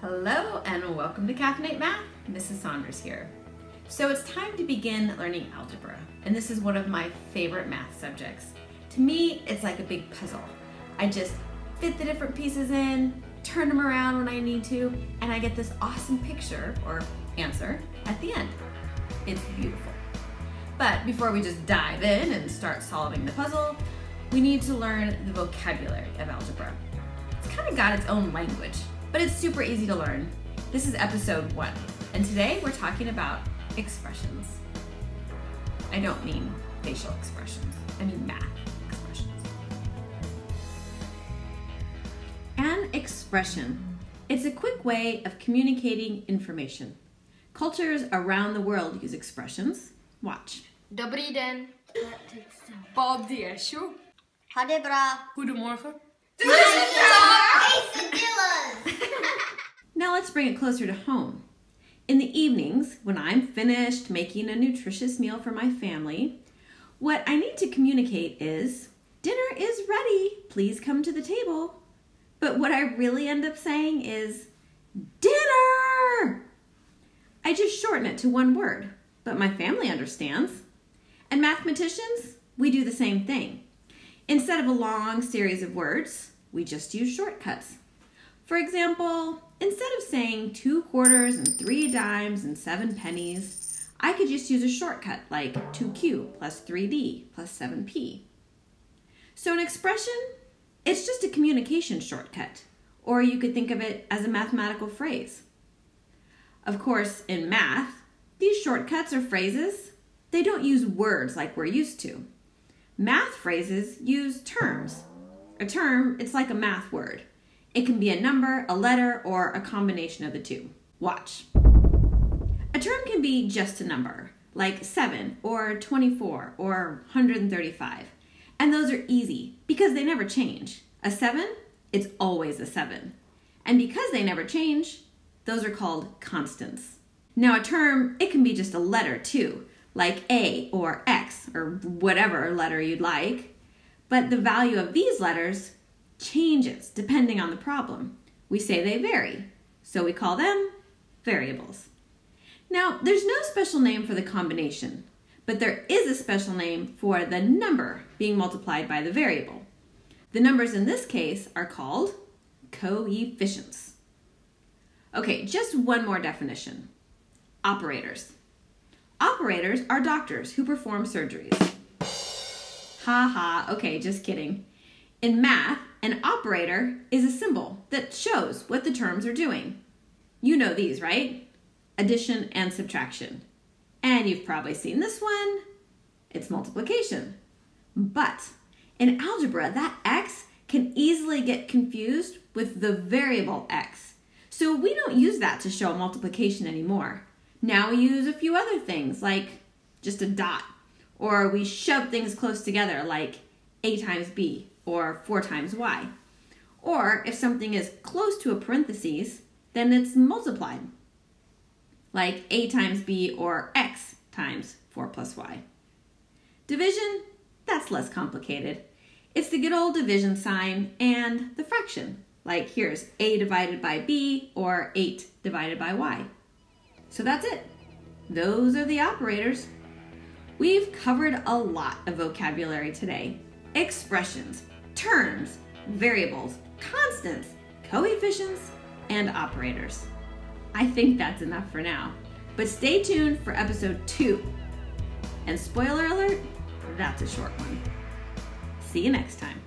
Hello and welcome to Kaffenate Math. Mrs. Saunders here. So it's time to begin learning algebra, and this is one of my favorite math subjects. To me, it's like a big puzzle. I just fit the different pieces in, turn them around when I need to, and I get this awesome picture or answer at the end. It's beautiful. But before we just dive in and start solving the puzzle, we need to learn the vocabulary of algebra. It's kind of got its own language, but it's super easy to learn. This is episode one, and today we're talking about expressions. I don't mean facial expressions, I mean math expressions. An expression. It's a quick way of communicating information. Cultures around the world use expressions. Watch. Dobrý den. Bob the issue. Hadebra. Goedemorgen. Now let's bring it closer to home. In the evenings, when I'm finished making a nutritious meal for my family, what I need to communicate is dinner is ready. Please come to the table. But what I really end up saying is dinner. I just shorten it to one word, but my family understands. And mathematicians, we do the same thing. Instead of a long series of words, we just use shortcuts. For example, instead of saying two quarters and three dimes and seven pennies, I could just use a shortcut like 2q plus 3d plus 7p. So an expression, it's just a communication shortcut, or you could think of it as a mathematical phrase. Of course, in math, these shortcuts or phrases, they don't use words like we're used to. Math phrases use terms. A term, it's like a math word. It can be a number, a letter, or a combination of the two. Watch. A term can be just a number, like 7 or 24 or 135. And those are easy because they never change. A 7, it's always a 7. And because they never change, those are called constants. Now, a term, it can be just a letter too, like A or X or whatever letter you'd like. But the value of these letters changes depending on the problem. We say they vary, so we call them variables. Now, there's no special name for the combination, but there is a special name for the number being multiplied by the variable. The numbers in this case are called coefficients. Okay, just one more definition. Operators. Operators are doctors who perform surgeries. Ha ha, okay, just kidding. In math, an operator is a symbol that shows what the terms are doing. You know these, right? Addition and subtraction. And you've probably seen this one. It's multiplication. But in algebra, that x can easily get confused with the variable x. So we don't use that to show multiplication anymore. Now we use a few other things like just a dot, or we shove things close together like a times b or 4 times y. Or if something is close to a parenthesis, then it's multiplied, like a times b or x times 4 plus y. Division, that's less complicated. It's the good old division sign and the fraction, like here's a divided by b or 8 divided by y. So that's it. Those are the operators. We've covered a lot of vocabulary today. Expressions, terms, variables, constants, coefficients, and operators. I think that's enough for now. But stay tuned for episode two. And spoiler alert, that's a short one. See you next time.